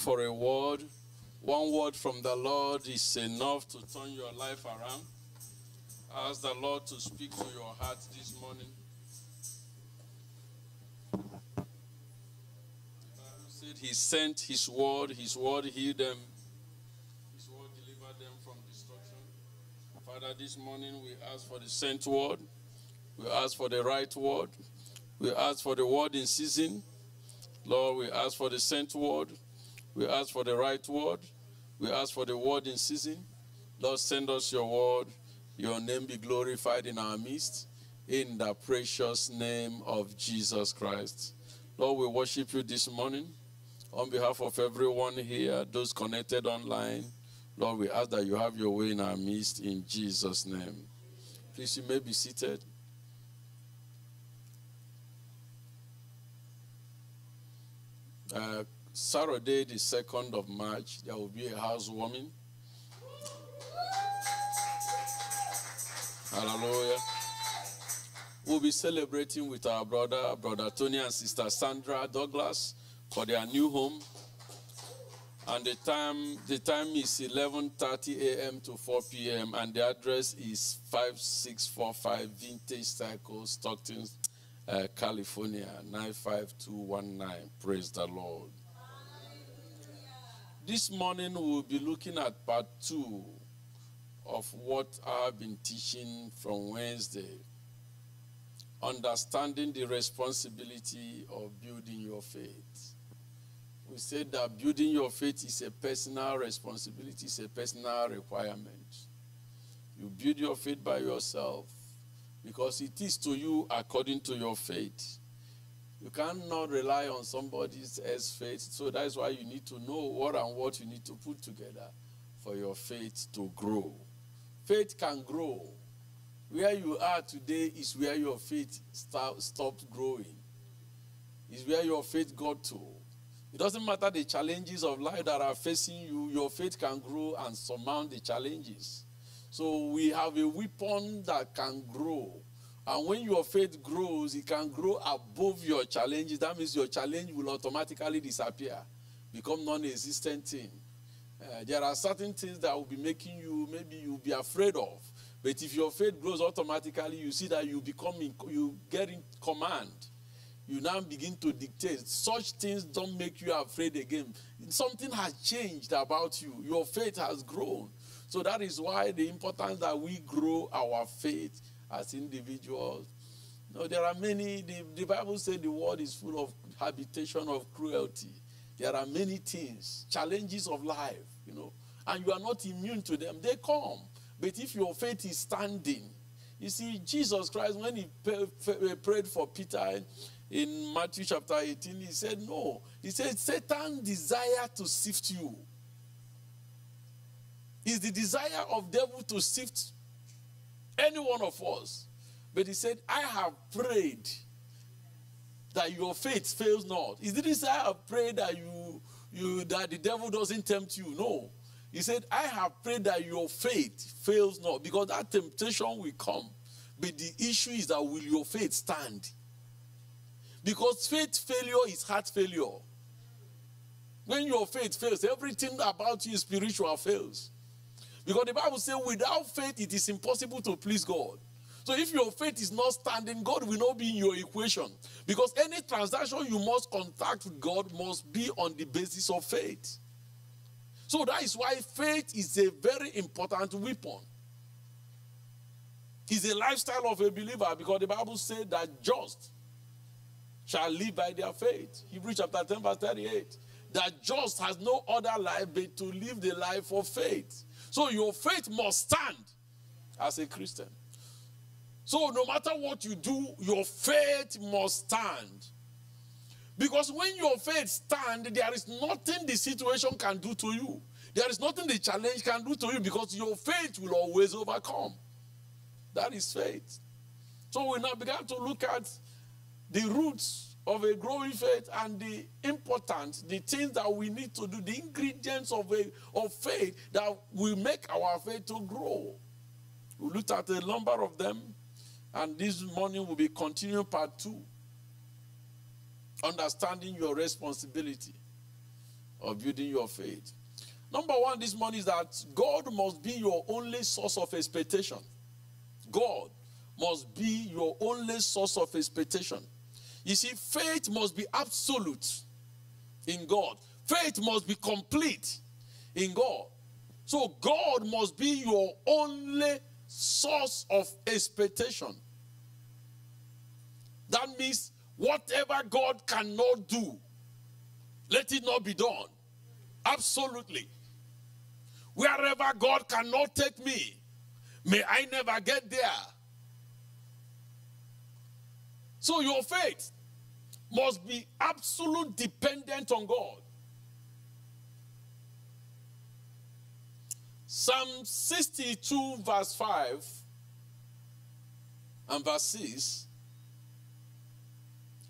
for a word. One word from the Lord is enough to turn your life around. Ask the Lord to speak to your heart this morning. He sent His word, His word healed them, His word delivered them from destruction. Father, this morning we ask for the sent word, we ask for the right word, we ask for the word in season. Lord, we ask for the sent word. We ask for the right word. We ask for the word in season. Lord, send us your word. Your name be glorified in our midst. In the precious name of Jesus Christ. Lord, we worship you this morning. On behalf of everyone here, those connected online, Lord, we ask that you have your way in our midst in Jesus' name. Please, you may be seated. Uh, Saturday, the 2nd of March, there will be a housewarming. Hallelujah. We'll be celebrating with our brother, brother Tony and sister Sandra Douglas for their new home. And the time, the time is 11:30 a.m. to 4 p.m. and the address is 5645 Vintage Cycle, Stockton, uh, California, 95219. Praise the Lord. This morning we'll be looking at part two of what I've been teaching from Wednesday. Understanding the responsibility of building your faith. We said that building your faith is a personal responsibility, it's a personal requirement. You build your faith by yourself because it is to you according to your faith. You cannot rely on somebody else's faith, so that's why you need to know what and what you need to put together for your faith to grow. Faith can grow. Where you are today is where your faith start, stopped growing. Is where your faith got to. It doesn't matter the challenges of life that are facing you, your faith can grow and surmount the challenges. So we have a weapon that can grow. And when your faith grows, it can grow above your challenges. That means your challenge will automatically disappear, become non-existent thing. Uh, there are certain things that will be making you, maybe you'll be afraid of. But if your faith grows automatically, you see that you become, in, you get in command. You now begin to dictate. Such things don't make you afraid again. Something has changed about you. Your faith has grown. So that is why the importance that we grow our faith as individuals. No, there are many, the, the Bible says the world is full of habitation of cruelty. There are many things, challenges of life, you know, and you are not immune to them. They come. But if your faith is standing, you see, Jesus Christ, when he prayed for Peter in Matthew chapter 18, he said, No. He said, Satan desire to sift you. Is the desire of devil to sift any one of us. But he said, I have prayed that your faith fails not. He didn't say, I have prayed that you, you that the devil doesn't tempt you. No. He said, I have prayed that your faith fails not. Because that temptation will come. But the issue is that will your faith stand? Because faith failure is heart failure. When your faith fails, everything about you spiritual fails. Because the Bible says, without faith, it is impossible to please God. So if your faith is not standing, God will not be in your equation. Because any transaction you must contact with God must be on the basis of faith. So that is why faith is a very important weapon. It's a lifestyle of a believer because the Bible said that just shall live by their faith. Hebrews chapter 10, verse 38. That just has no other life but to live the life of faith. So your faith must stand as a Christian. So no matter what you do, your faith must stand. Because when your faith stand, there is nothing the situation can do to you. There is nothing the challenge can do to you because your faith will always overcome. That is faith. So we now began to look at the roots of a growing faith and the important, the things that we need to do, the ingredients of, a, of faith that will make our faith to grow. We looked at a number of them, and this morning will be continuing part two. Understanding your responsibility. of building your faith. Number one this morning is that God must be your only source of expectation. God must be your only source of expectation. You see, faith must be absolute in God, faith must be complete in God. So, God must be your only source of expectation. That means whatever God cannot do, let it not be done. Absolutely. Wherever God cannot take me, may I never get there. So your faith must be absolute dependent on God. Psalm 62, verse 5 and verse 6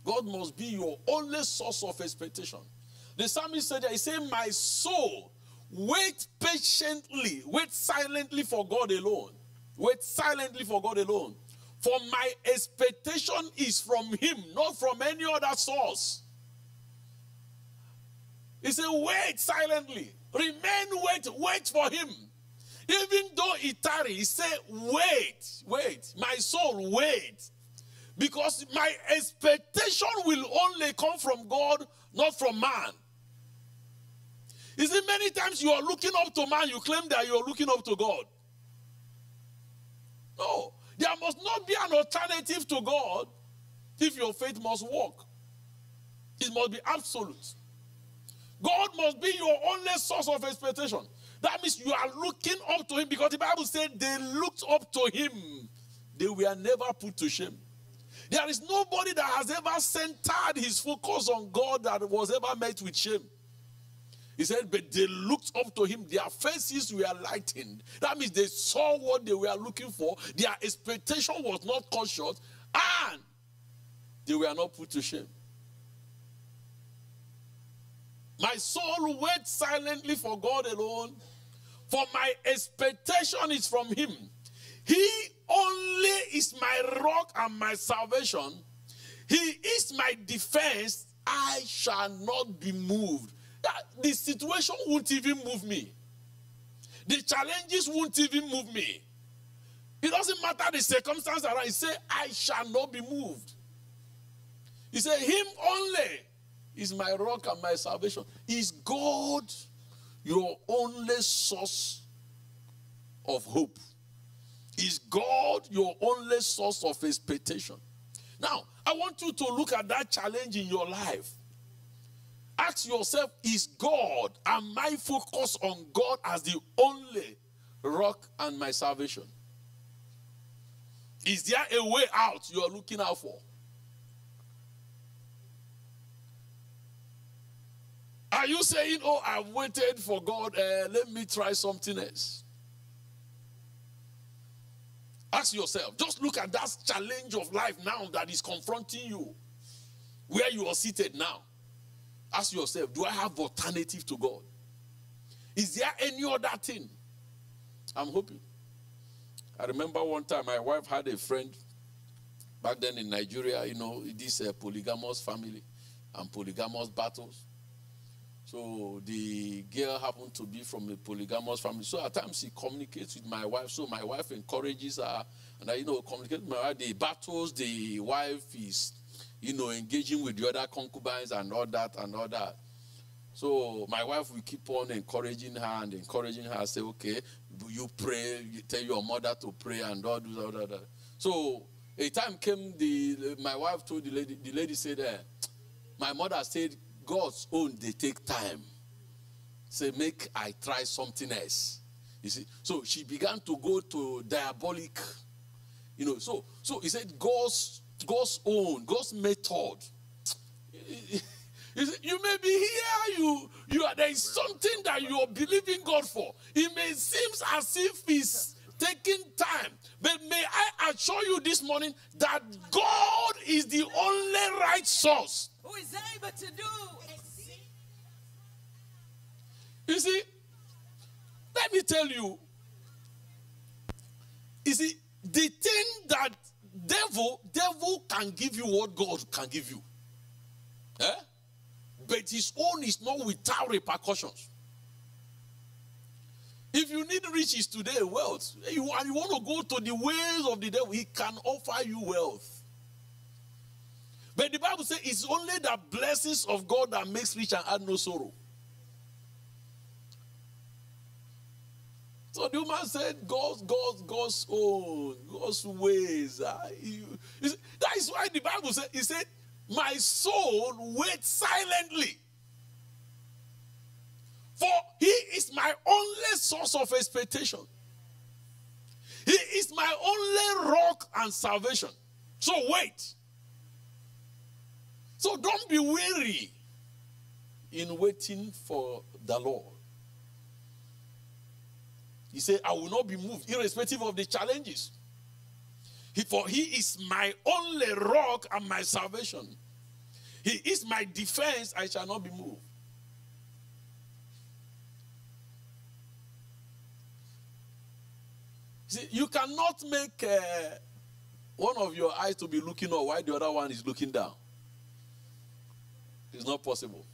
God must be your only source of expectation. The psalmist said that he My soul, wait patiently, wait silently for God alone. Wait silently for God alone. For my expectation is from him, not from any other source. He said, Wait silently. Remain, wait, wait for him. Even though he tarry, he said, Wait, wait. My soul, wait. Because my expectation will only come from God, not from man. You see, many times you are looking up to man, you claim that you are looking up to God. No, there must not be an alternative to God if your faith must work. It must be absolute. God must be your only source of expectation. That means you are looking up to Him because the Bible said they looked up to Him. They were never put to shame. There is nobody that has ever centered his focus on God that was ever met with shame. He said, but they looked up to him, their faces were lightened. That means they saw what they were looking for, their expectation was not cut short, and they were not put to shame. My soul waits silently for God alone, for my expectation is from him. He only is my rock and my salvation. He is my defense. I shall not be moved. The situation won't even move me. The challenges won't even move me. It doesn't matter the circumstance around. He said, I shall not be moved. He said, Him only is my rock and my salvation. Is God your only source of hope? Is God your only source of expectation? Now, I want you to look at that challenge in your life. Ask yourself, is God, am I focused on God as the only rock and my salvation? Is there a way out you are looking out for? Are you saying, Oh, I've waited for God, uh, let me try something else? Ask yourself, just look at that challenge of life now that is confronting you, where you are seated now. Ask yourself, do I have alternative to God? Is there any other thing? I'm hoping. I remember one time my wife had a friend back then in Nigeria, you know, this uh, polygamous family and polygamous battles. So the girl happened to be from a polygamous family. So at times she communicates with my wife. So my wife encourages her, and I, you know, communicate with my wife. The battles the wife is, you know, engaging with the other concubines and all that and all that. So my wife will keep on encouraging her and encouraging her. Say, okay, you pray. You tell your mother to pray and all that. All that. So a time came. The my wife told the lady. The lady said, uh, my mother said God's own, they take time. Say, make I try something else. You see, so she began to go to diabolic, you know. So, so he said, God's God's own, God's method. You, may be here, you you are there is something that you are believing God for. It may seem as if it's taking time, but may I assure you this morning that God is the only right source. Who is able to do You see, let me tell you. You see, the thing that devil, devil can give you what God can give you. Eh? but his own is not without repercussions. If you need riches today, wealth, you, and you want to go to the ways of the devil, he can offer you wealth. But the Bible says it's only the blessings of God that makes rich and add no sorrow. So the woman said, God's, God's, God's own, God's ways. That is why the Bible said, He said, My soul waits silently. For he is my only source of expectation. He is my only rock and salvation. So wait. So don't be weary in waiting for the Lord. He said, I will not be moved, irrespective of the challenges. He, for he is my only rock and my salvation. He is my defense, I shall not be moved. See, you cannot make uh, one of your eyes to be looking up while the other one is looking down. It's not possible.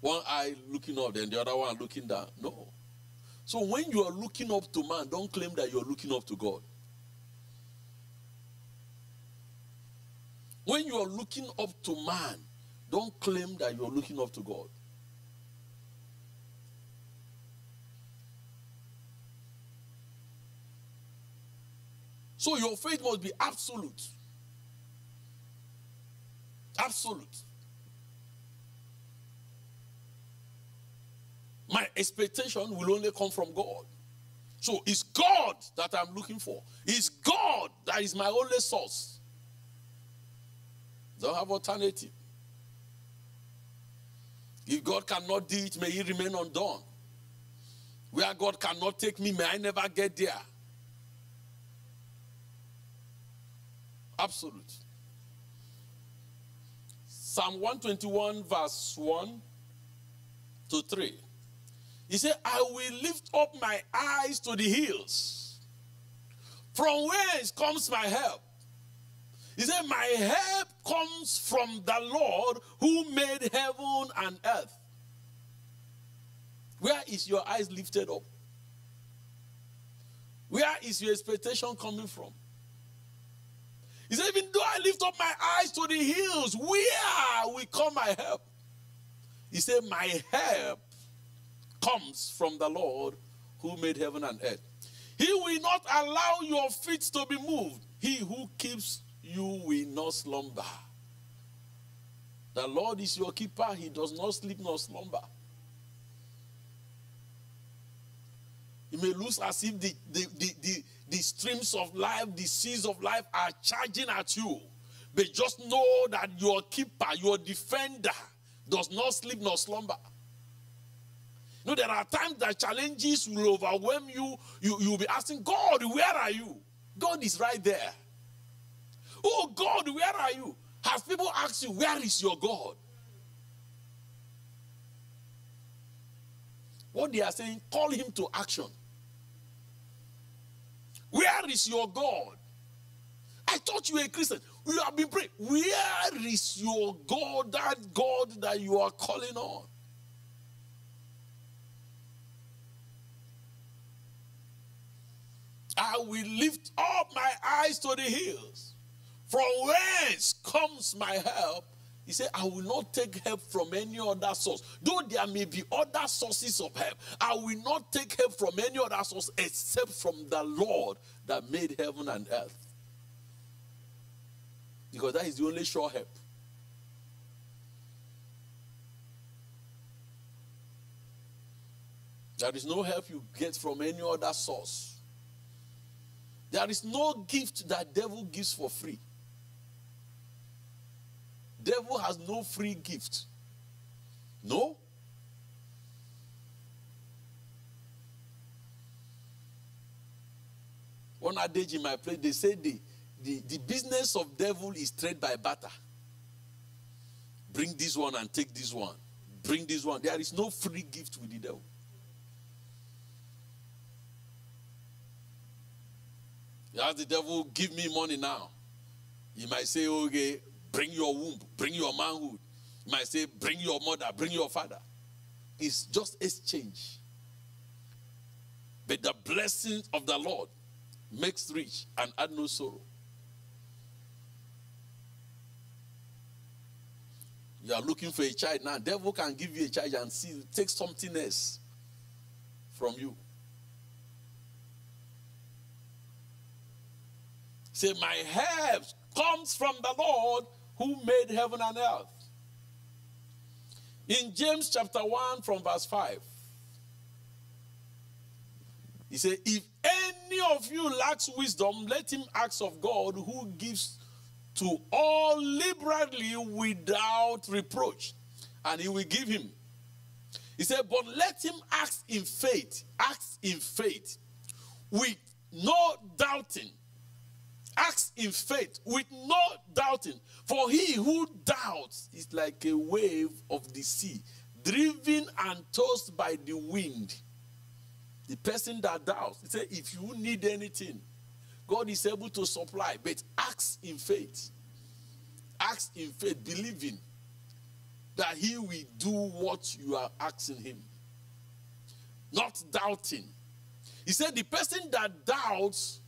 One eye looking up, then the other one looking down. No. So when you are looking up to man, don't claim that you're looking up to God. When you are looking up to man, don't claim that you're looking up to God. So your faith must be absolute. Absolute. My expectation will only come from God. So it's God that I'm looking for. It's God that is my only source. Don't have alternative. If God cannot do it, may He remain undone. Where God cannot take me, may I never get there. Absolute. Psalm 121, verse 1 to 3. He said, I will lift up my eyes to the hills. From whence comes my help? He said, My help comes from the Lord who made heaven and earth. Where is your eyes lifted up? Where is your expectation coming from? He said, Even though I lift up my eyes to the hills, where will come my help? He said, My help comes from the Lord who made heaven and earth. He will not allow your feet to be moved. He who keeps you will not slumber. The Lord is your keeper. He does not sleep nor slumber. You may lose as if the, the, the, the, the streams of life, the seas of life are charging at you. But just know that your keeper, your defender, does not sleep nor slumber. Know, there are times that challenges will overwhelm you. You you'll be asking, God, where are you? God is right there. Oh, God, where are you? Have people asked you, where is your God? What they are saying, call him to action. Where is your God? I thought you were a Christian. You have been praying. Where is your God, that God that you are calling on? I will lift up my eyes to the hills. From whence comes my help? He said, I will not take help from any other source. Though there may be other sources of help, I will not take help from any other source except from the Lord that made heaven and earth. Because that is the only sure help. There is no help you get from any other source. There is no gift that devil gives for free. Devil has no free gift. No. One adage in my place, they say the, the, the business of devil is trade by barter. Bring this one and take this one. Bring this one. There is no free gift with the devil. As the devil give me money now. He might say, okay, bring your womb, bring your manhood. He might say, Bring your mother, bring your father. It's just exchange. But the blessing of the Lord makes rich and add no sorrow. You are looking for a child now. Devil can give you a child and see take something else from you. Say, my help comes from the Lord who made heaven and earth. In James chapter 1 from verse 5, he said, If any of you lacks wisdom, let him ask of God who gives to all liberally without reproach, and he will give him. He said, But let him ask in faith, ask in faith, with no doubting. Ask in faith, with no doubting. For he who doubts is like a wave of the sea, driven and tossed by the wind. The person that doubts, he said, if you need anything, God is able to supply, but ask in faith. Ask in faith, believing that He will do what you are asking Him. Not doubting. He said, the person that doubts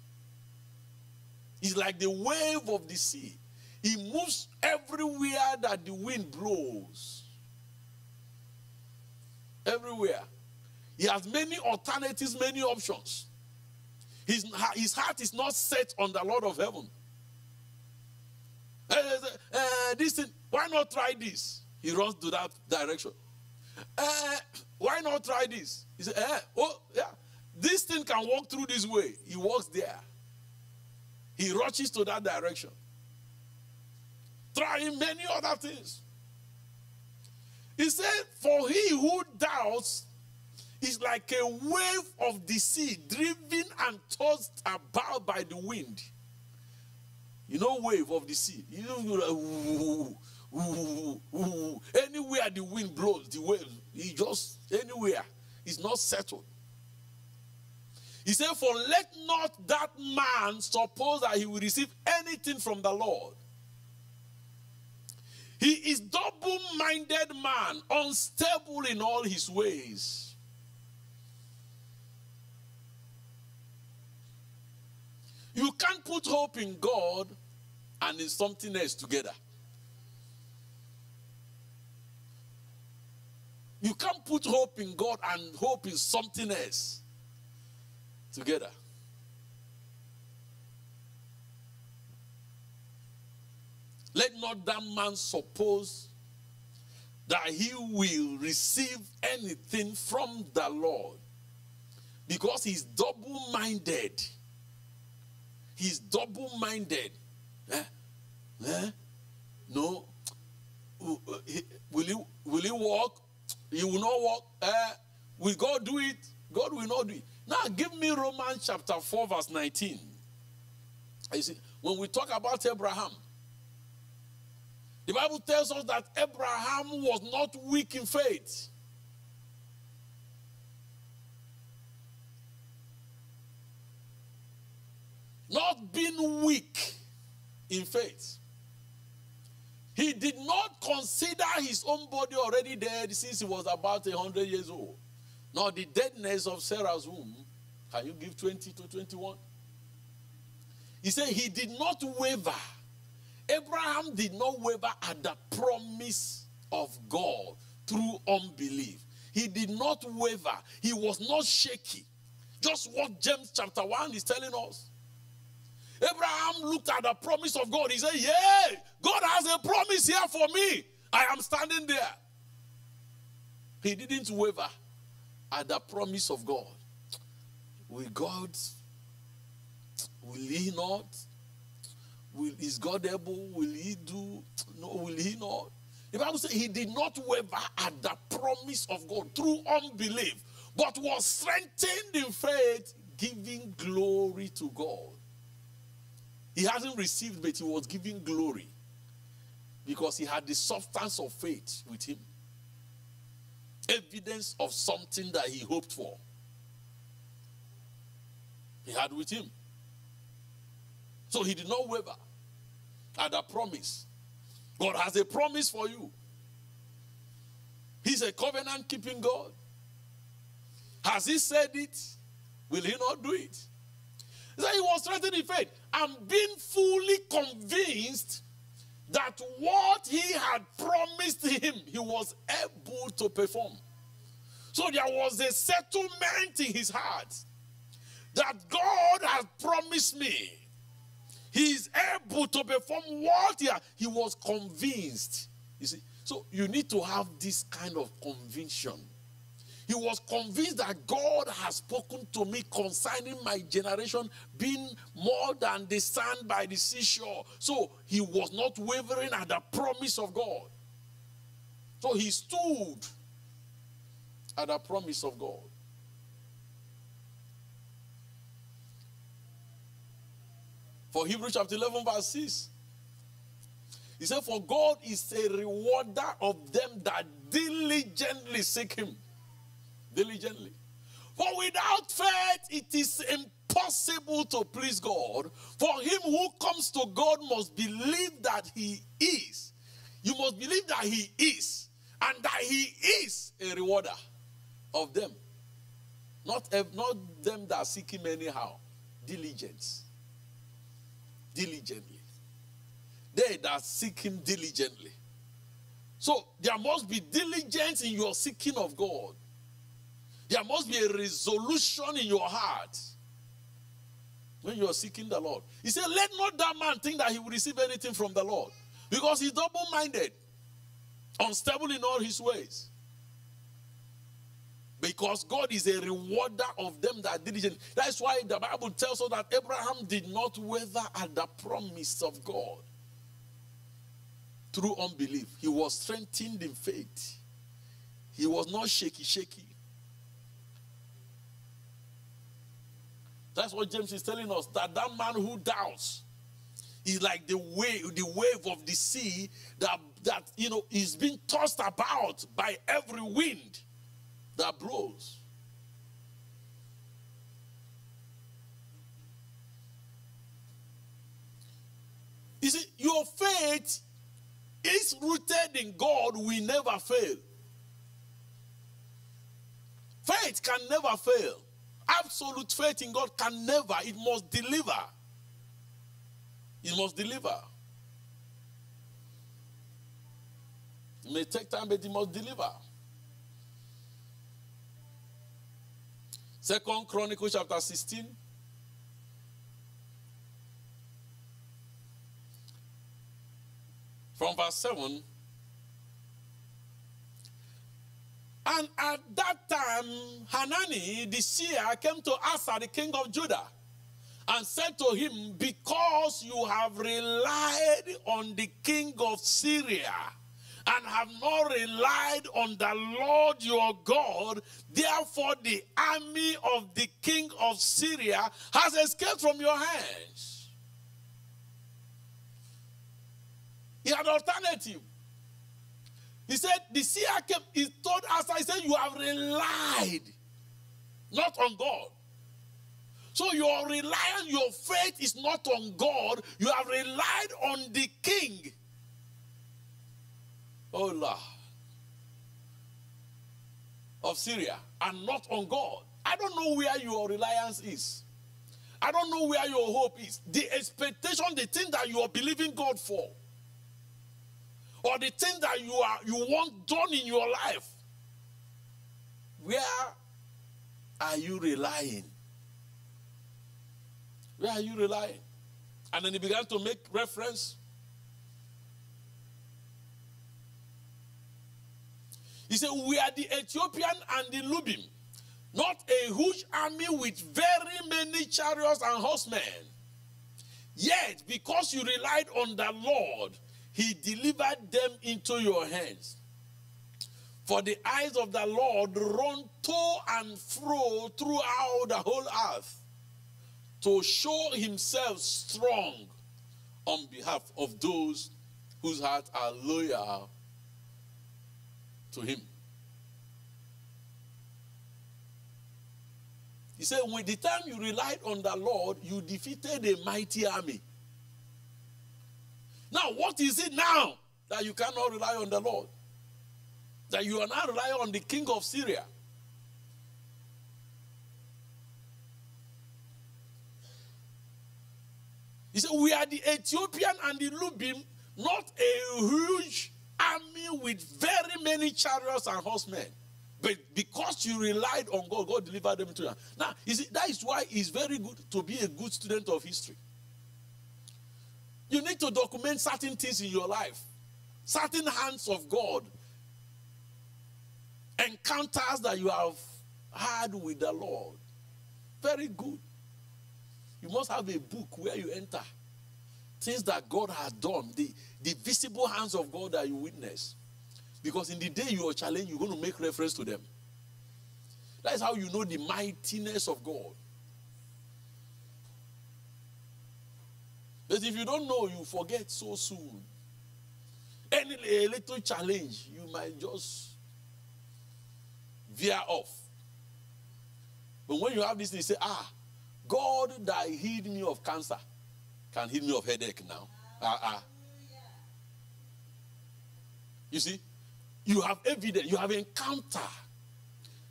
is like the wave of the sea. He moves everywhere that the wind blows. Everywhere. He has many alternatives, many options. His, his heart is not set on the Lord of heaven. Uh, uh, this thing, why not try this? He runs to that direction. Uh, why not try this? He said, oh, yeah, this thing can walk through this way. He walks there. He rushes to that direction. Trying many other things. He said, For he who doubts is like a wave of the sea driven and tossed about by the wind. You know, wave of the sea. You know, ooh, ooh, ooh, anywhere the wind blows, the wave, he just anywhere. It's not settled. He said, For let not that man suppose that he will receive anything from the Lord. He is double minded man, unstable in all his ways. You can't put hope in God and in something else together. You can't put hope in God and hope in something else together. Let not that man suppose that he will receive anything from the Lord because he's double minded. He's double minded. Eh? Eh? No. Will he, will he walk? He will not walk. Eh? Will God do it? God will not do it. Now, give me Romans chapter 4, verse 19. You see, when we talk about Abraham, the Bible tells us that Abraham was not weak in faith. Not being weak in faith. He did not consider his own body already dead since he was about 100 years old. Nor the deadness of Sarah's womb. Can you give 20 to 21? He said he did not waver. Abraham did not waver at the promise of God through unbelief. He did not waver. He was not shaky. Just what James chapter 1 is telling us. Abraham looked at the promise of God. He said, Yeah, God has a promise here for me. I am standing there. He didn't waver at the promise of God. Will God, will He not? Will, is God able? Will He do? No, will He not? The Bible says He did not waver at the promise of God through unbelief, but was strengthened in faith, giving glory to God. He hasn't received, but he was giving glory because he had the substance of faith with him. Evidence of something that he hoped for. He had with him. So he did not waver at a promise. God has a promise for you. He's a covenant keeping God. Has he said it? Will he not do it? So he was strengthening faith and being fully convinced that what he had promised him, he was able to perform. So there was a settlement in his heart that God has promised me. He is able to perform what he, he was convinced. You see, so you need to have this kind of conviction. He was convinced that God has spoken to me concerning my generation being more than the sand by the seashore. So he was not wavering at the promise of God. So he stood at the promise of God. For Hebrews chapter 11, verse 6, he said, For God is a rewarder of them that diligently seek him. Diligently. For without faith, it is impossible to please God. For him who comes to God must believe that he is. You must believe that he is, and that he is a rewarder of them. Not, not them that seek him anyhow. Diligence. Diligently. They that seek him diligently. So there must be diligence in your seeking of God. There must be a resolution in your heart when you are seeking the Lord. He said, Let not that man think that he will receive anything from the Lord because he's double minded, unstable in all his ways. Because God is a rewarder of them that diligent. That's why the Bible tells us that Abraham did not waver at the promise of God through unbelief. He was strengthened in faith. He was not shaky, shaky. That's what James is telling us that that man who doubts is like the wave, the wave of the sea that, that you know is being tossed about by every wind that blows. You see, your faith is rooted in God will never fail. Faith can never fail. Absolute faith in God can never, it must deliver. It must deliver. It may take time, but it must deliver. Second Chronicles chapter 16. From verse 7. And at that time, Hanani the seer came to Asa, the king of Judah, and said to him, Because you have relied on the king of Syria and have not relied on the Lord your God, therefore the army of the king of Syria has escaped from your hands. He had alternative. He said, the seer came, he told us, I said, you have relied not on God. So your reliance, your faith is not on God. You have relied on the king. Oh Lord. Of Syria and not on God. I don't know where your reliance is. I don't know where your hope is. The expectation, the thing that you are believing God for, or the thing that you are you want done in your life. Where are you relying? Where are you relying? And then he began to make reference He said, We are the Ethiopian and the Lubim, not a huge army with very many chariots and horsemen. Yet, because you relied on the Lord, he delivered them into your hands. For the eyes of the Lord run to and fro throughout the whole earth to show himself strong on behalf of those whose hearts are loyal to him. He said, when the time you relied on the Lord, you defeated a mighty army. Now, what is it now that you cannot rely on the Lord? That you are not relying on the king of Syria. He said, We are the Ethiopian and the Lubim, not a huge army with very many chariots and horsemen. But because you relied on God, God delivered them to you. Now, you see, that is why it's very good to be a good student of history. You need to document certain things in your life, certain hands of God, encounters that you have had with the Lord. Very good. You must have a book where you enter things that God has done, the, the visible hands of God that you witness. Because in the day you are challenged, you're going to make reference to them. That is how you know the mightiness of God. But if you don't know, you forget so soon. Any a little challenge, you might just veer off. But when you have this, you say, ah, God that healed me of cancer can heal me of headache now. Uh-uh. You see, you have evidence, you have encounter.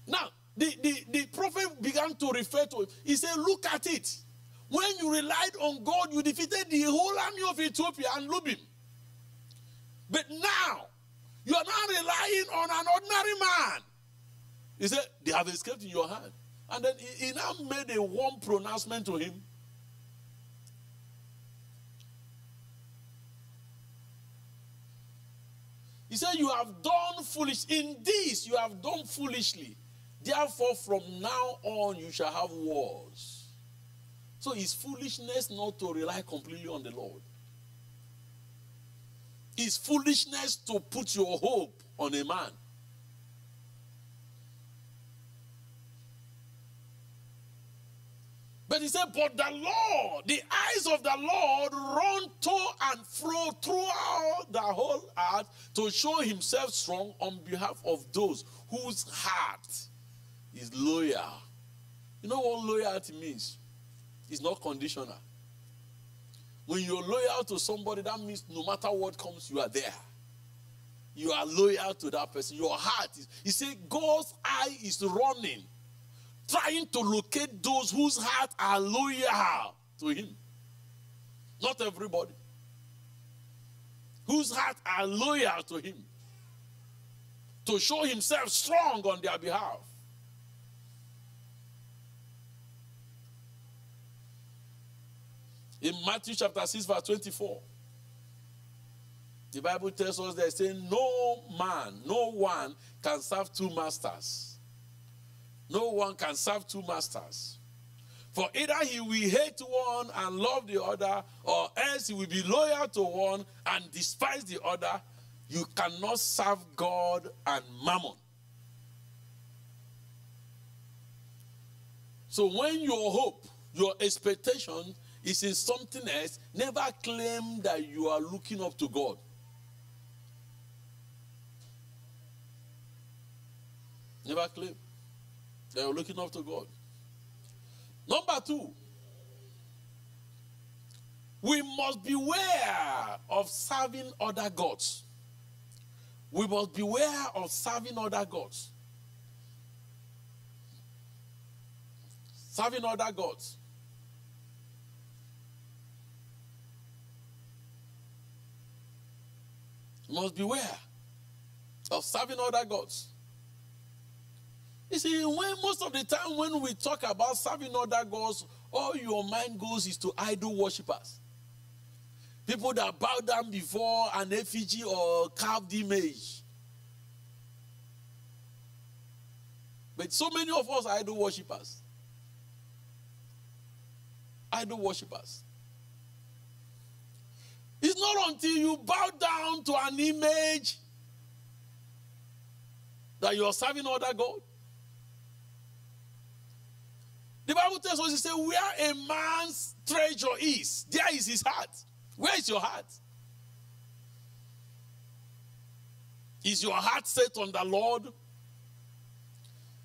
Now, the, the, the prophet began to refer to it. He said, Look at it. When you relied on God, you defeated the whole army of Ethiopia and Lubim. But now, you are not relying on an ordinary man. He said, They have escaped in your hand. And then he, he now made a warm pronouncement to him. He said, You have done foolish. In this, you have done foolishly. Therefore, from now on, you shall have wars. So it's foolishness not to rely completely on the Lord. It's foolishness to put your hope on a man. But he said, But the Lord, the eyes of the Lord run to and fro throughout the whole earth to show himself strong on behalf of those whose heart is loyal. You know what loyalty means? It's not conditional. When you're loyal to somebody, that means no matter what comes, you are there. You are loyal to that person. Your heart is. He said, God's eye is running trying to locate those whose hearts are loyal to him. Not everybody. Whose hearts are loyal to him. To show himself strong on their behalf. In Matthew chapter 6, verse 24, the Bible tells us that saying, No man, no one can serve two masters. No one can serve two masters. For either he will hate one and love the other, or else he will be loyal to one and despise the other. You cannot serve God and mammon. So when your hope, your expectation is in something else, never claim that you are looking up to God. Never claim. that you're looking up to God. Number two, we must beware of serving other gods. We must beware of serving other gods. Serving other gods. Must beware of serving other gods. You see, when most of the time when we talk about serving other gods, all your mind goes is to idol worshippers. People that bow down before an effigy or carved image. But so many of us are idol worshippers. Idol worshippers. It's not until you bow down to an image that you are serving other God. The Bible tells us, it says, where a man's treasure is, there is his heart. Where is your heart? Is your heart set on the Lord?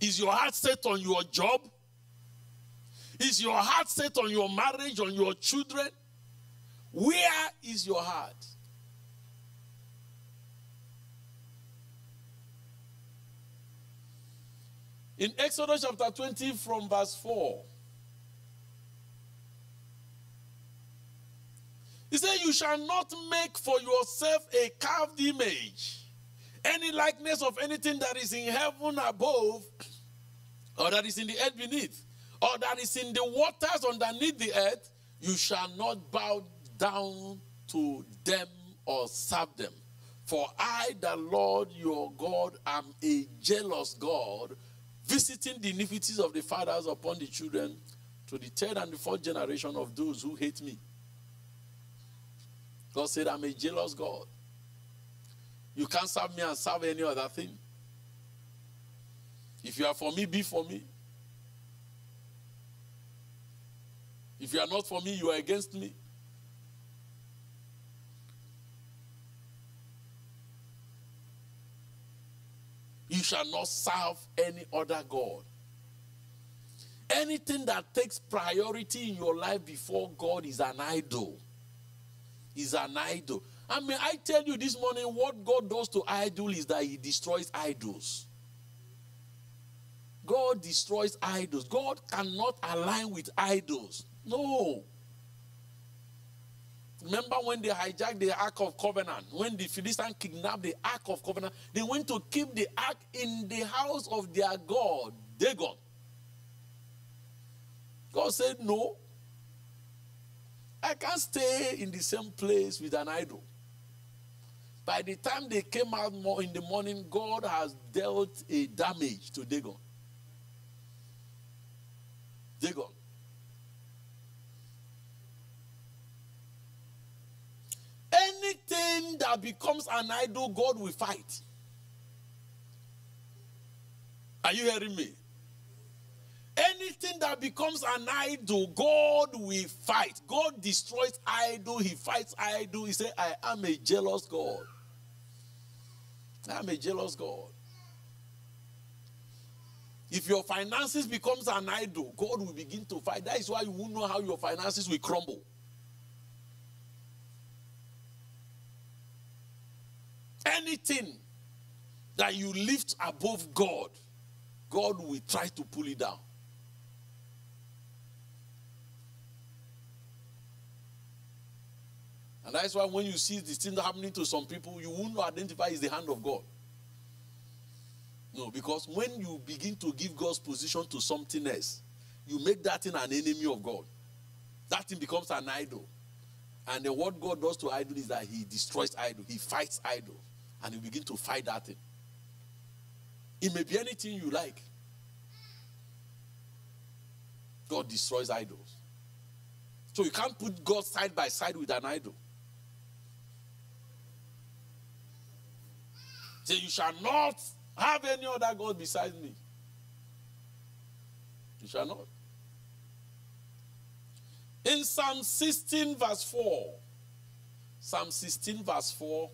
Is your heart set on your job? Is your heart set on your marriage, on your children? Where is your heart? In Exodus chapter 20, from verse 4, he said, You shall not make for yourself a carved image, any likeness of anything that is in heaven above, or that is in the earth beneath, or that is in the waters underneath the earth. You shall not bow down to them or serve them. For I, the Lord your God, am a jealous God visiting the iniquities of the fathers upon the children to the third and the fourth generation of those who hate me. God said, I'm a jealous God. You can't serve me and serve any other thing. If you are for me, be for me. If you are not for me, you are against me. You shall not serve any other God. Anything that takes priority in your life before God is an idol. Is an idol. I mean, I tell you this morning, what God does to idol is that He destroys idols. God destroys idols. God cannot align with idols. No. Remember when they hijacked the Ark of Covenant? When the Philistines kidnapped the Ark of Covenant, they went to keep the Ark in the house of their God, Dagon. God said, No. I can't stay in the same place with an idol. By the time they came out more in the morning, God has dealt a damage to Dagon. Dagon. Anything that becomes an idol, God will fight. Are you hearing me? Anything that becomes an idol, God will fight. God destroys idol, He fights idol. He said, I am a jealous God. I am a jealous God. If your finances becomes an idol, God will begin to fight. That is why you won't know how your finances will crumble. Anything that you lift above God, God will try to pull it down. And that's why when you see this thing happening to some people, you won't identify it's the hand of God. No, because when you begin to give God's position to something else, you make that thing an enemy of God. That thing becomes an idol. And then what God does to idol is that he destroys idol, he fights idol and you begin to fight that thing. It may be anything you like. God destroys idols. So you can't put God side by side with an idol. Say, you shall not have any other God besides me. You shall not. In Psalm 16, verse 4, Psalm 16, verse 4,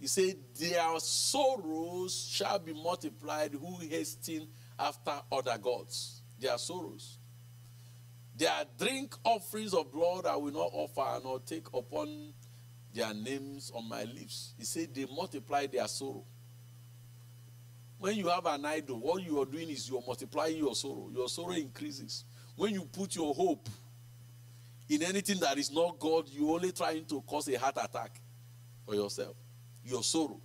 he said, Their sorrows shall be multiplied who hasten after other gods. Their sorrows. Their drink offerings of blood I will not offer nor take upon their names on my lips. He said, They multiply their sorrow. When you have an idol, what you are doing is you're multiplying your sorrow. Your sorrow increases. When you put your hope in anything that is not God, you're only trying to cause a heart attack for yourself your sorrow,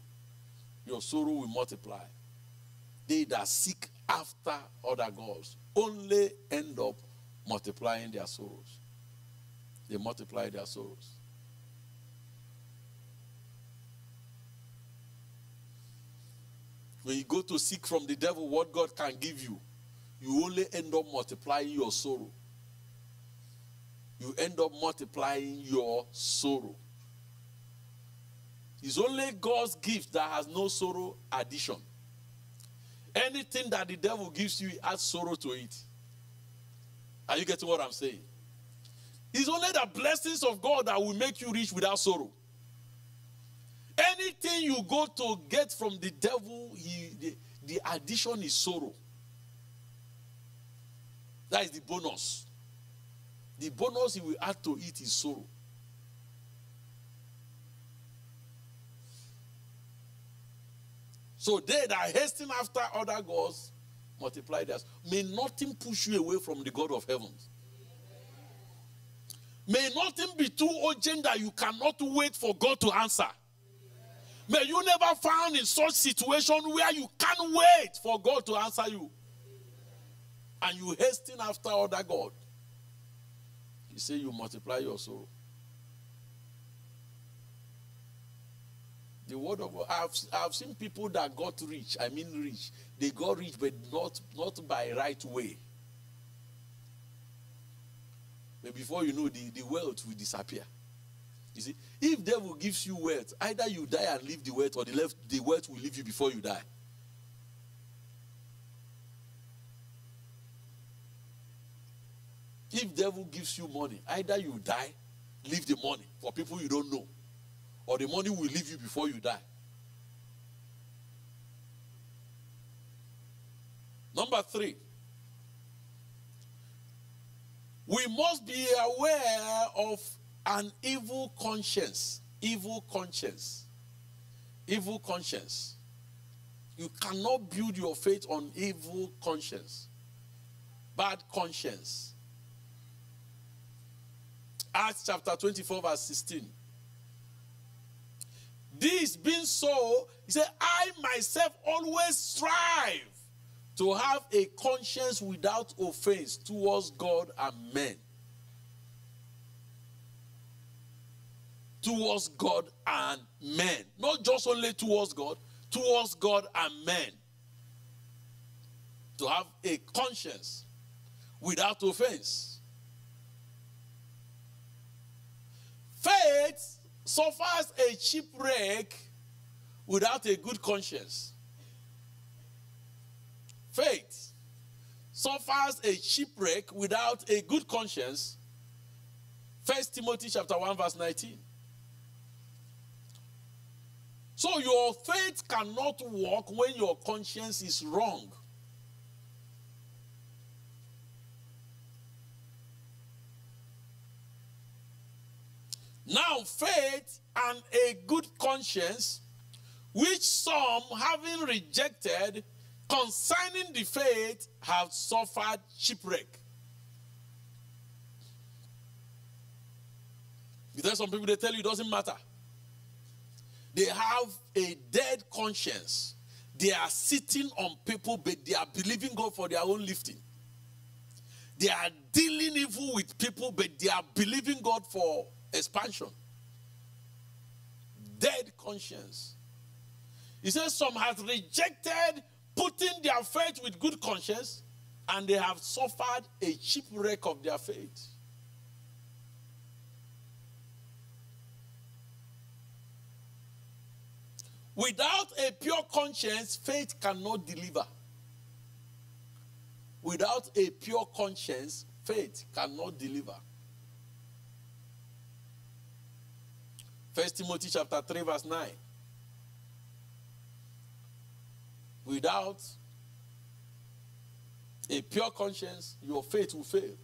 your sorrow will multiply. They that seek after other gods only end up multiplying their sorrows. They multiply their sorrows. When you go to seek from the devil what God can give you, you only end up multiplying your sorrow. You end up multiplying your sorrow. It's only God's gift that has no sorrow addition. Anything that the devil gives you, he adds sorrow to it. Are you getting what I'm saying? It's only the blessings of God that will make you rich without sorrow. Anything you go to get from the devil, he, the, the addition is sorrow. That is the bonus. The bonus he will add to it is sorrow. So they that hasten after other gods multiply theirs. May nothing push you away from the God of heavens. May nothing be too urgent that you cannot wait for God to answer. May you never found in such situation where you can't wait for God to answer you. And you hasten after other God. He say you multiply your sorrow. The word of God. I've, I've seen people that got rich. I mean rich. They got rich, but not, not by right way. But before you know, the, the wealth will disappear. You see, if devil gives you wealth, either you die and leave the wealth, or the, left, the wealth will leave you before you die. If devil gives you money, either you die, leave the money for people you don't know, or the money will leave you before you die. Number three, we must be aware of an evil conscience. Evil conscience. Evil conscience. You cannot build your faith on evil conscience, bad conscience. Acts chapter 24, verse 16. This being so, he said, I myself always strive to have a conscience without offense towards God and men. Towards God and men. Not just only towards God, towards God and men. To have a conscience without offense. Faith suffers a shipwreck without a good conscience. Faith suffers a shipwreck without a good conscience. First Timothy chapter 1 verse 19. So your faith cannot work when your conscience is wrong. Now, faith and a good conscience, which some, having rejected, concerning the faith, have suffered shipwreck. Because some people they tell you it doesn't matter. They have a dead conscience. They are sitting on people, but they are believing God for their own lifting. They are dealing evil with people, but they are believing God for expansion. Dead conscience. He says some have rejected putting their faith with good conscience, and they have suffered a shipwreck of their faith. Without a pure conscience, faith cannot deliver. Without a pure conscience, faith cannot deliver. First Timothy chapter 3, verse 9. Without a pure conscience, your faith will fail.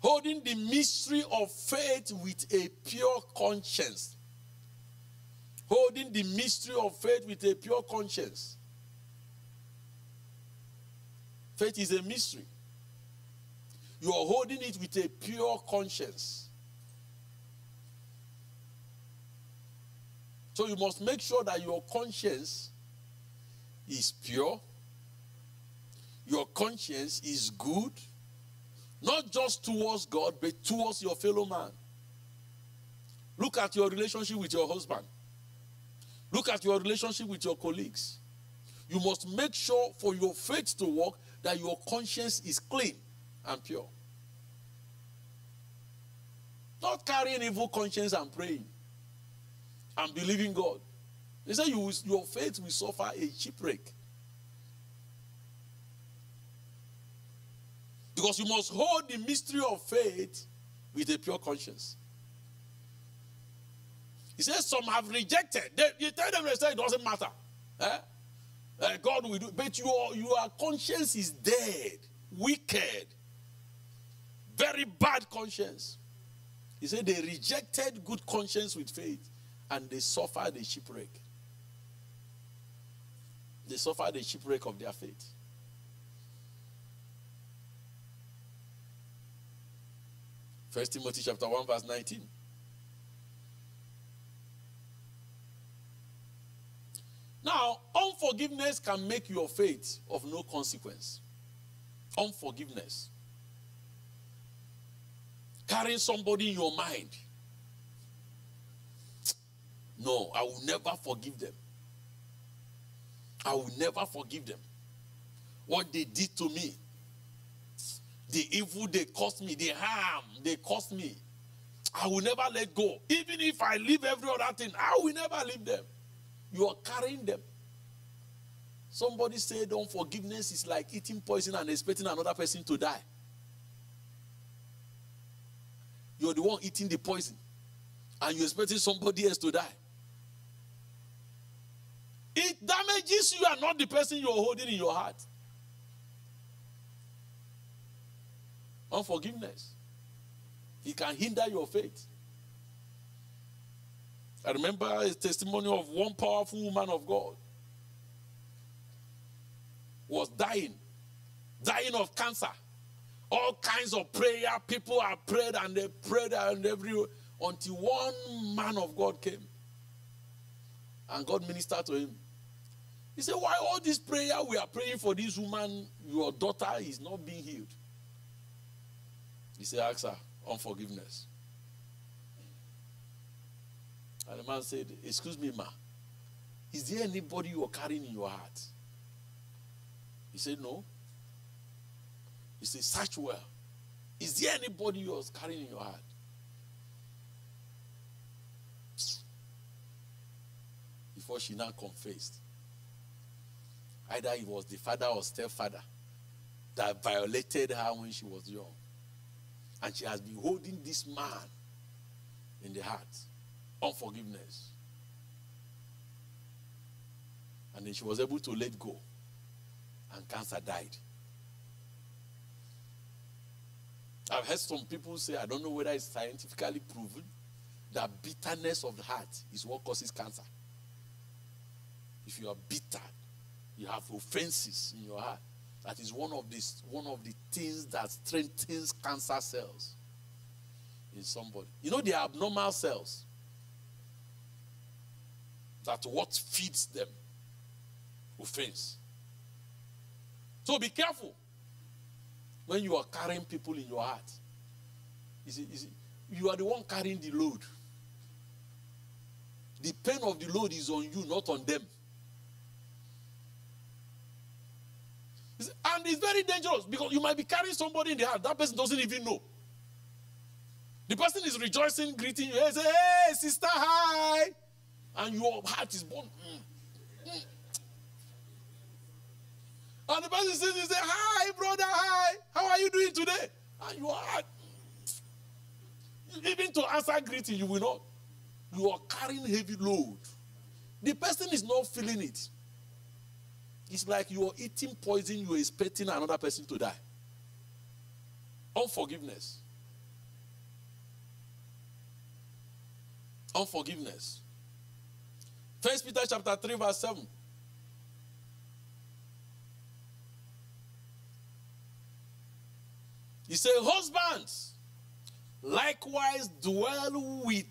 Holding the mystery of faith with a pure conscience. Holding the mystery of faith with a pure conscience. Faith is a mystery. You are holding it with a pure conscience. So you must make sure that your conscience is pure, your conscience is good, not just towards God, but towards your fellow man. Look at your relationship with your husband. Look at your relationship with your colleagues. You must make sure for your faith to work that your conscience is clean and pure. Not carrying evil conscience and praying and believing God. He said you, your faith will suffer a shipwreck. Because you must hold the mystery of faith with a pure conscience. He says some have rejected. They, you tell them they say it doesn't matter. Eh? Uh, God will do. But your, your conscience is dead, wicked, very bad conscience. He said they rejected good conscience with faith and they suffered a shipwreck. They suffered a shipwreck of their faith. First Timothy chapter 1, verse 19. Now, unforgiveness can make your faith of no consequence. Unforgiveness. Carrying somebody in your mind. No, I will never forgive them. I will never forgive them. What they did to me, the evil they caused me, the harm they caused me, I will never let go. Even if I leave every other thing, I will never leave them. You are carrying them. Somebody said unforgiveness is like eating poison and expecting another person to die. You're the one eating the poison, and you're expecting somebody else to die. It damages you and not the person you're holding in your heart. Unforgiveness. It can hinder your faith. I remember a testimony of one powerful woman of God was dying, dying of cancer. All kinds of prayer, people have prayed and they prayed and every until one man of God came and God ministered to him. He said, Why all this prayer we are praying for this woman, your daughter is not being healed? He said, Ask her unforgiveness. And the man said, Excuse me, ma. Is there anybody you are carrying in your heart? He said, No. He said, Search well. Is there anybody you are carrying in your heart? Before she now confessed, Either it was the father or stepfather that violated her when she was young. And she has been holding this man in the heart. Unforgiveness. And then she was able to let go. And cancer died. I've heard some people say, I don't know whether it's scientifically proven, that bitterness of the heart is what causes cancer. If you are bitter, you have offenses in your heart. That is one of these one of the things that strengthens cancer cells in somebody. You know the abnormal cells. That what feeds them. Offense. So be careful when you are carrying people in your heart. You are the one carrying the load. The pain of the load is on you, not on them. And it's very dangerous because you might be carrying somebody in the heart. That person doesn't even know. The person is rejoicing, greeting you. Hey, say, hey, sister, hi. And your heart is born. Mm. Mm. And the person says, you say, hi, brother, hi. How are you doing today? And your heart. Even to answer greeting, you will not. You are carrying heavy load. The person is not feeling it. It's like you are eating poison, you are expecting another person to die. Unforgiveness. Unforgiveness. First Peter chapter 3, verse 7. He said, Husbands, likewise dwell with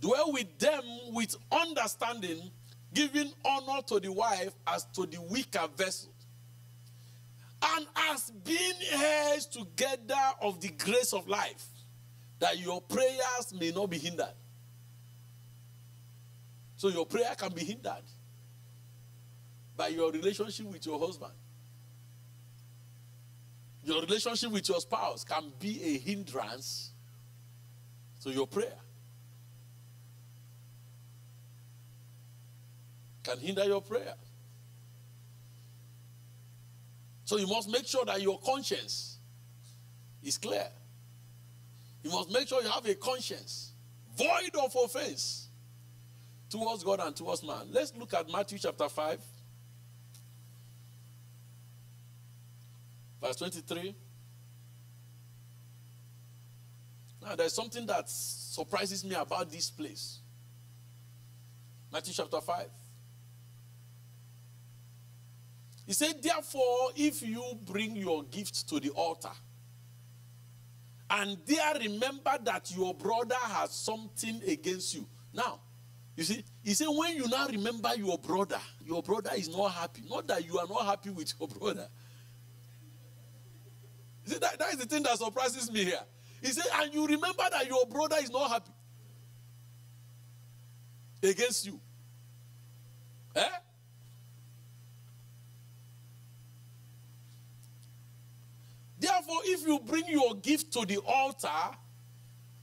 dwell with them with understanding giving honor to the wife as to the weaker vessel, and as being heirs together of the grace of life, that your prayers may not be hindered. So your prayer can be hindered by your relationship with your husband. Your relationship with your spouse can be a hindrance to your prayer. can hinder your prayer. So you must make sure that your conscience is clear. You must make sure you have a conscience void of offense towards God and towards man. Let's look at Matthew chapter 5, verse 23. Now, there's something that surprises me about this place. Matthew chapter 5. He said, Therefore, if you bring your gift to the altar, and there remember that your brother has something against you. Now, you see, he said, when you now remember your brother, your brother is not happy. Not that you are not happy with your brother. See, that, that is the thing that surprises me here. He said, and you remember that your brother is not happy against you. Eh? Therefore, if you bring your gift to the altar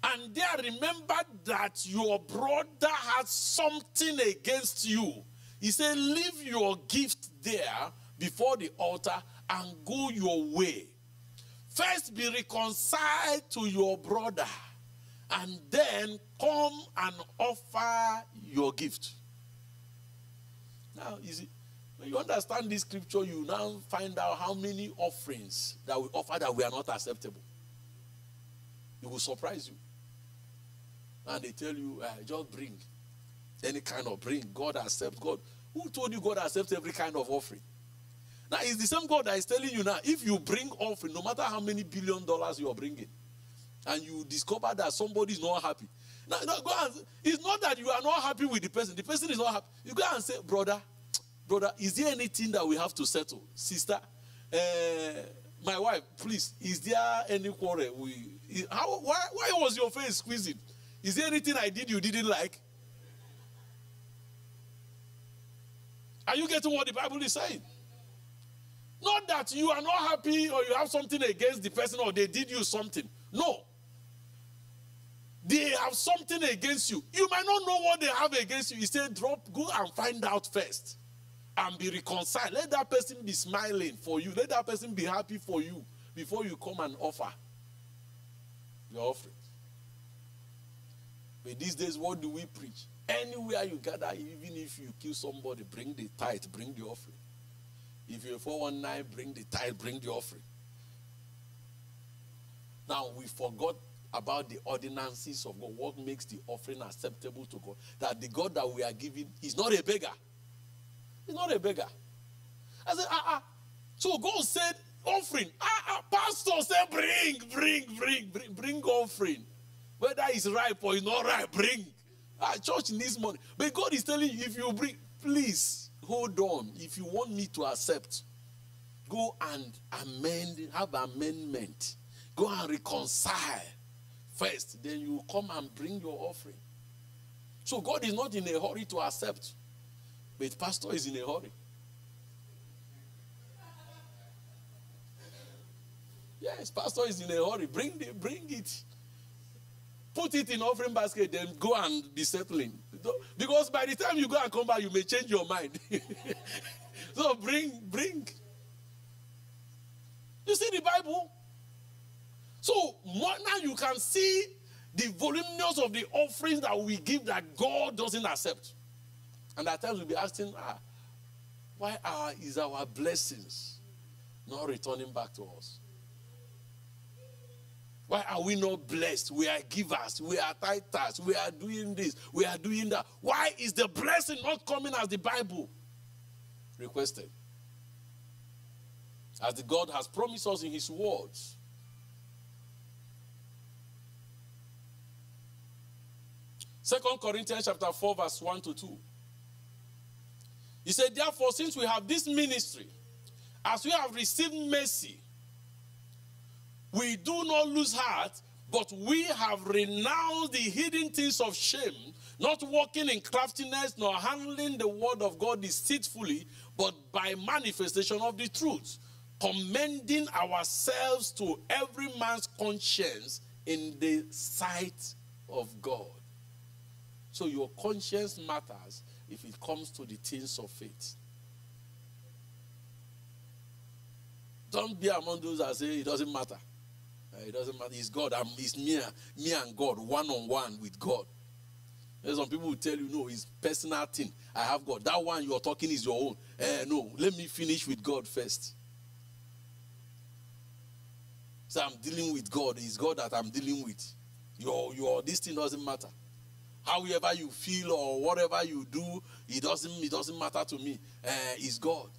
and there remember that your brother has something against you, he said, Leave your gift there before the altar and go your way. First, be reconciled to your brother and then come and offer your gift. Now, you see, when you understand this scripture, you now find out how many offerings that we offer that we are not acceptable. It will surprise you. And they tell you, uh, just bring any kind of bring. God accepts. God. Who told you God accepts every kind of offering? Now, it's the same God that is telling you now, if you bring offering, no matter how many billion dollars you are bringing, and you discover that somebody is not happy. Now, now go and, it's not that you are not happy with the person. The person is not happy. You go and say, brother, brother, is there anything that we have to settle? Sister, uh, my wife, please, is there any quarrel? We, how, why, why was your face squeezing? Is there anything I did you didn't like? Are you getting what the Bible is saying? Not that you are not happy or you have something against the person or they did you something. No. They have something against you. You might not know what they have against you. He said, drop, go and find out first and be reconciled. Let that person be smiling for you. Let that person be happy for you before you come and offer your offering. But these days, what do we preach? Anywhere you gather, even if you kill somebody, bring the tithe, bring the offering. If you're 419, bring the tithe, bring the offering. Now, we forgot about the ordinances of God, what makes the offering acceptable to God. That the God that we are giving is not a beggar. He's not a beggar. I said, ah, ah. So God said, offering. Ah, ah. Pastor said, bring, bring, bring, bring, bring offering. Whether it's ripe or it's not ripe, bring. Ah, church needs money. But God is telling you, if you bring, please hold on. If you want me to accept, go and amend, have amendment. Go and reconcile first. Then you come and bring your offering. So God is not in a hurry to accept. But pastor is in a hurry. Yes, pastor is in a hurry. Bring the, bring it. Put it in offering basket, then go and be settling. Because by the time you go and come back, you may change your mind. so bring, bring. You see the Bible? So now you can see the voluminous of the offerings that we give that God doesn't accept. And at times we'll be asking, ah, why are, is our blessings not returning back to us? Why are we not blessed? We are givers, we are tithers, we are doing this, we are doing that. Why is the blessing not coming as the Bible requested? As the God has promised us in His words. Second Corinthians chapter 4, verse 1 to 2. He said, Therefore, since we have this ministry, as we have received mercy, we do not lose heart, but we have renounced the hidden things of shame, not walking in craftiness, nor handling the word of God deceitfully, but by manifestation of the truth, commending ourselves to every man's conscience in the sight of God. So your conscience matters if it comes to the things of faith. Don't be among those that say it doesn't matter. Uh, it doesn't matter. It's God. I'm, it's me, me and God, one on one with God. There's some people who tell you, no, it's personal thing. I have God. That one you're talking is your own. Uh, no, let me finish with God first. So I'm dealing with God. It's God that I'm dealing with. Your, your, this thing doesn't matter. however you feel or whatever you do, it doesn't, it doesn't matter to me. Uh, it's God.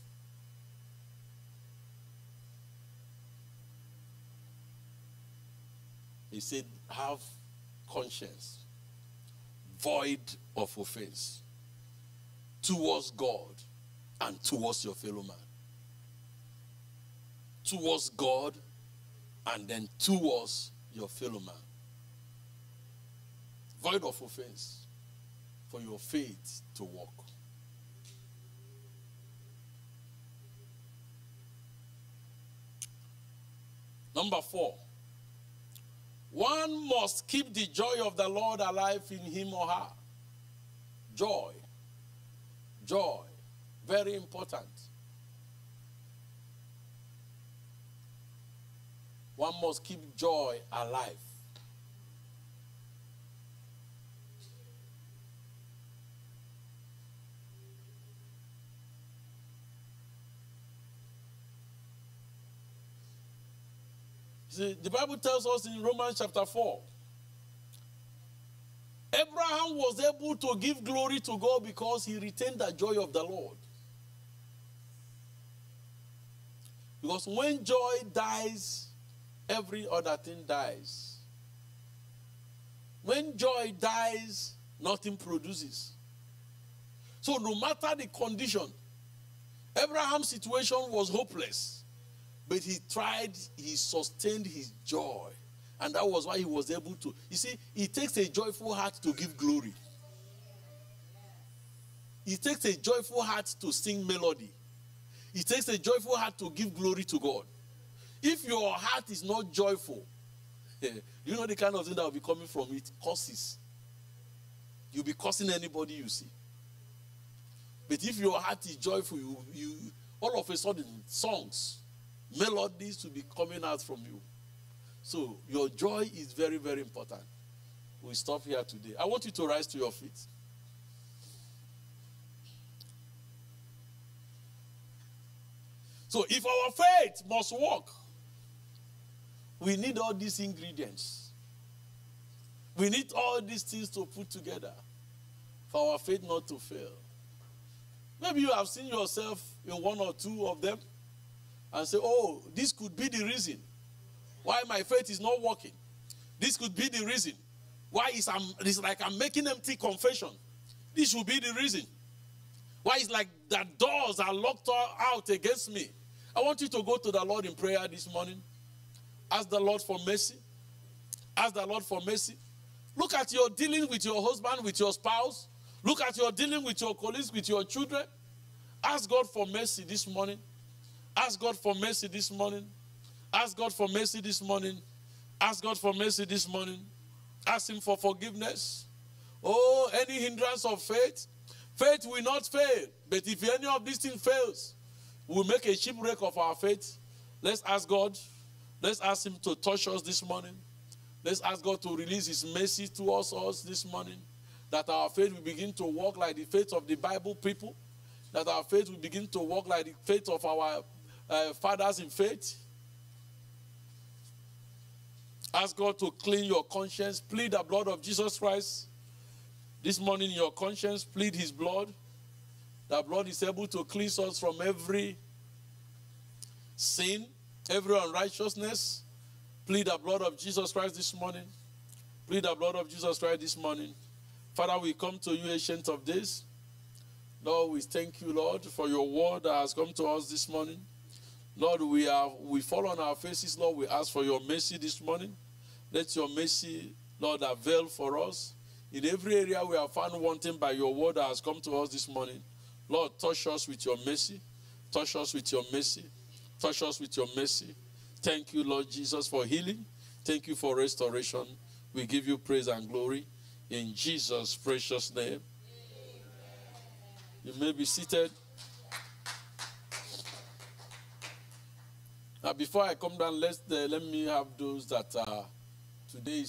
He said, have conscience, void of offense towards God and towards your fellow man. Towards God and then towards your fellow man. Void of offense for your faith to work. Number four, one must keep the joy of the Lord alive in him or her. Joy. Joy. Very important. One must keep joy alive. See, the Bible tells us in Romans chapter 4 Abraham was able to give glory to God because he retained the joy of the Lord. Because when joy dies, every other thing dies. When joy dies, nothing produces. So, no matter the condition, Abraham's situation was hopeless. But he tried, he sustained his joy. And that was why he was able to. You see, it takes a joyful heart to give glory. It takes a joyful heart to sing melody. It takes a joyful heart to give glory to God. If your heart is not joyful, you know the kind of thing that will be coming from it? Curses. You'll be cursing anybody you see. But if your heart is joyful, you, you all of a sudden, songs, melodies will be coming out from you. So your joy is very, very important. We stop here today. I want you to rise to your feet. So if our faith must work, we need all these ingredients. We need all these things to put together for our faith not to fail. Maybe you have seen yourself in one or two of them and say, oh, this could be the reason why my faith is not working. This could be the reason why it's, I'm, it's like I'm making empty confession. This should be the reason why it's like that doors are locked out against me. I want you to go to the Lord in prayer this morning. Ask the Lord for mercy. Ask the Lord for mercy. Look at your dealing with your husband, with your spouse. Look at your dealing with your colleagues, with your children. Ask God for mercy this morning. Ask God for mercy this morning. Ask God for mercy this morning. Ask God for mercy this morning. Ask Him for forgiveness. Oh, any hindrance of faith, faith will not fail. But if any of these things fails, we'll make a shipwreck of our faith. Let's ask God. Let's ask Him to touch us this morning. Let's ask God to release His mercy towards us this morning. That our faith will begin to walk like the faith of the Bible people. That our faith will begin to walk like the faith of our uh, fathers in faith. Ask God to clean your conscience. Plead the blood of Jesus Christ. This morning, your conscience, plead his blood. That blood is able to cleanse us from every sin, every unrighteousness. Plead the blood of Jesus Christ this morning. Plead the blood of Jesus Christ this morning. Father, we come to you, ancient of days. Lord, we thank you, Lord, for your word that has come to us this morning. Lord, we are we fall on our faces, Lord. We ask for your mercy this morning. Let your mercy, Lord, avail for us. In every area we are found wanting by your word that has come to us this morning. Lord, touch us with your mercy. Touch us with your mercy. Touch us with your mercy. Thank you, Lord Jesus, for healing. Thank you for restoration. We give you praise and glory in Jesus' precious name. You may be seated. Now, before I come down, let uh, let me have those that are today